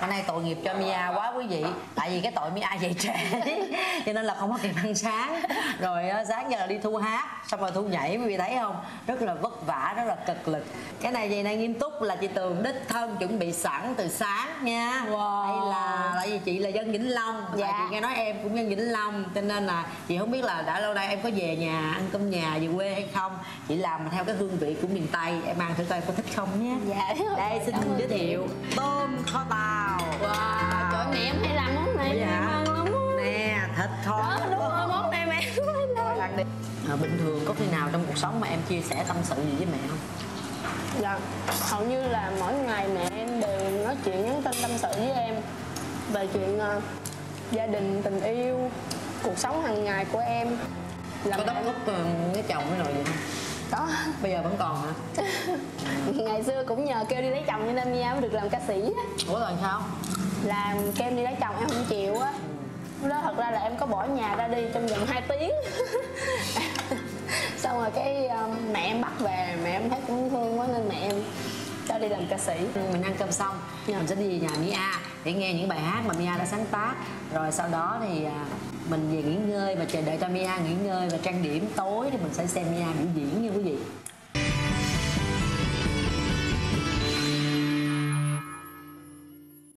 Hôm nay tội nghiệp cho Mia quá quý vị. Tại vì cái tội Mia dậy trễ. Cho nên là không có kịp ăn sáng. Rồi sáng giờ là đi thu hát Xong rồi thu nhảy quý vị thấy không? Rất là vất vả, rất là cực lực. Cái này vậy này nghiêm túc là chị Tường đích thân chuẩn bị sẵn từ sáng nha. Wow. Đây là tại vì chị là dân Vĩnh Long. Dạ. Tại chị nghe nói em cũng dân Vĩnh Long Cho nên là chị không biết là đã lâu nay em có về nhà ăn cơm nhà về quê hay không. Chị làm theo cái hương vị của miền Tây. Em ăn thử coi có thích không nhé. Dạ. Đây xin giới thiệu tôm kho tàu à, bình thường có khi nào trong cuộc sống mà em chia sẻ tâm sự gì với mẹ không? Dạ hầu như là mỗi ngày mẹ em đều nói chuyện nhắn tin tâm sự với em về chuyện ờ, gia đình tình yêu cuộc sống hàng ngày của em. Là có thúc ờ, cái chồng cái nồi gì không? Có. Bây giờ vẫn còn hả? Ngày xưa cũng nhờ kêu đi lấy chồng cho nên Mia mới được làm ca sĩ á. ủa rồi sao? Làm kêu em đi lấy chồng em không chịu á lúc đó thật ra là em có bỏ nhà ra đi trong vòng 2 tiếng. Xong rồi cái um, mẹ em bắt về mẹ em thấy cũng thương quá nên mẹ em cho đi làm ca sĩ. Mình ăn cơm xong Dạ. mình sẽ đi nhà Mia để nghe những bài hát mà Mia đã sáng tác. Rồi sau đó thì à, mình về nghỉ ngơi và chờ đợi cho Mia nghỉ ngơi và trang điểm tối thì mình sẽ xem Mia biểu diễn nha quý vị